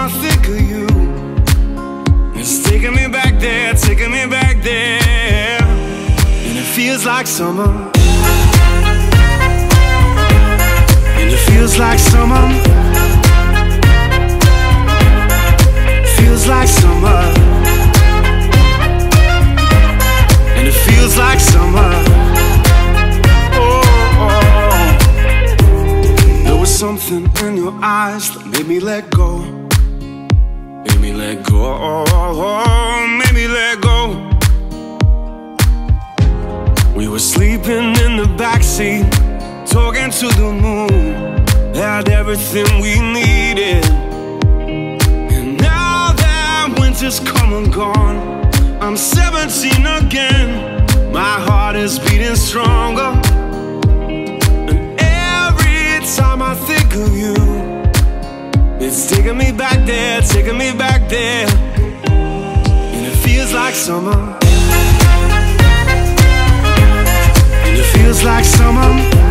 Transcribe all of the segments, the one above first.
I think of you? It's taking me back there, taking me back there. And it feels like summer. And it feels like summer. Feels like summer. And it feels like summer. Oh. oh, oh. There was something in your eyes that made me let go let go. Made me let go. We were sleeping in the backseat, talking to the moon. Had everything we needed. And now that winter's come and gone, I'm 17 again. My heart is beating stronger. And every time I think of you, it's taking me back there, taking me back there. And it feels like summer. And it feels like summer.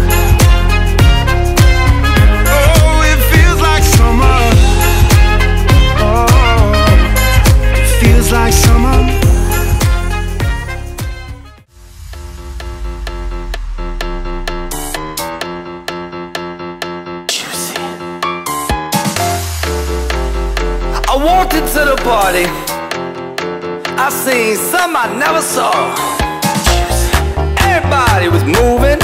Into the party. I seen some I never saw. Everybody was moving,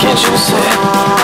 Can't you see? Can't you see?